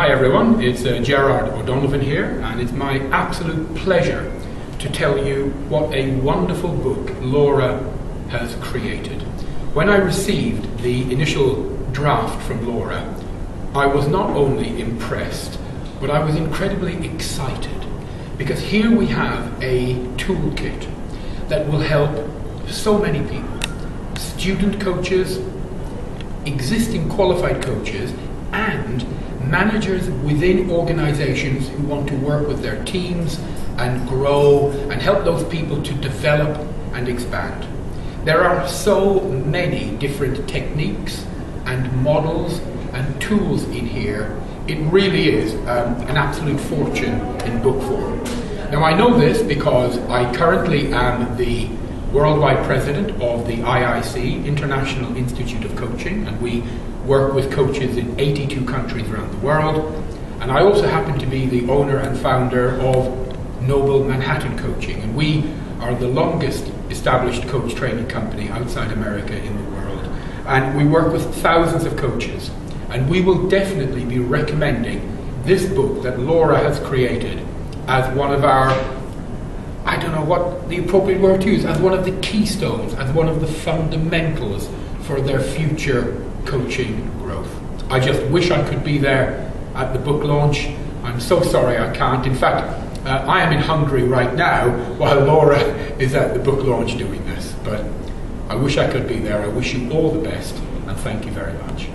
Hi everyone, it's uh, Gerard O'Donovan here, and it's my absolute pleasure to tell you what a wonderful book Laura has created. When I received the initial draft from Laura, I was not only impressed, but I was incredibly excited because here we have a toolkit that will help so many people student coaches, existing qualified coaches, and managers within organizations who want to work with their teams and grow and help those people to develop and expand. There are so many different techniques and models and tools in here. It really is um, an absolute fortune in book form. Now, I know this because I currently am the worldwide president of the IIC, International Institute of Coaching, and we work with coaches in 82 countries around the world. And I also happen to be the owner and founder of Noble Manhattan Coaching, and we are the longest established coach training company outside America in the world. And we work with thousands of coaches, and we will definitely be recommending this book that Laura has created as one of our don't know what the appropriate word to use, as one of the keystones, as one of the fundamentals for their future coaching growth. I just wish I could be there at the book launch. I'm so sorry I can't. In fact, uh, I am in Hungary right now while Laura is at the book launch doing this. But I wish I could be there. I wish you all the best and thank you very much.